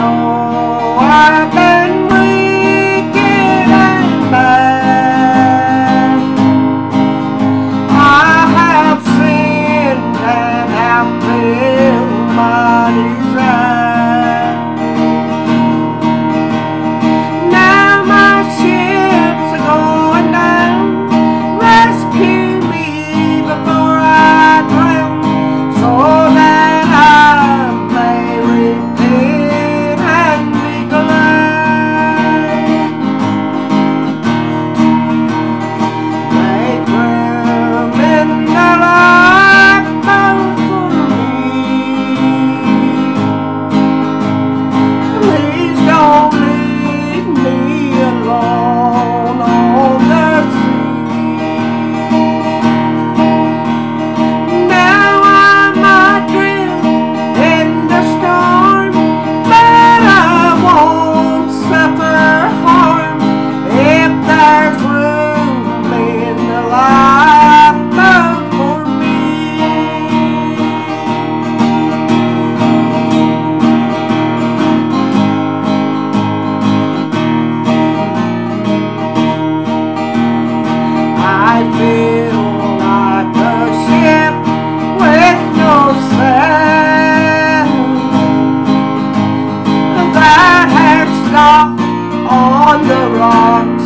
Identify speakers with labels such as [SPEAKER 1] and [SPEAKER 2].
[SPEAKER 1] know I've pepper. on the rocks.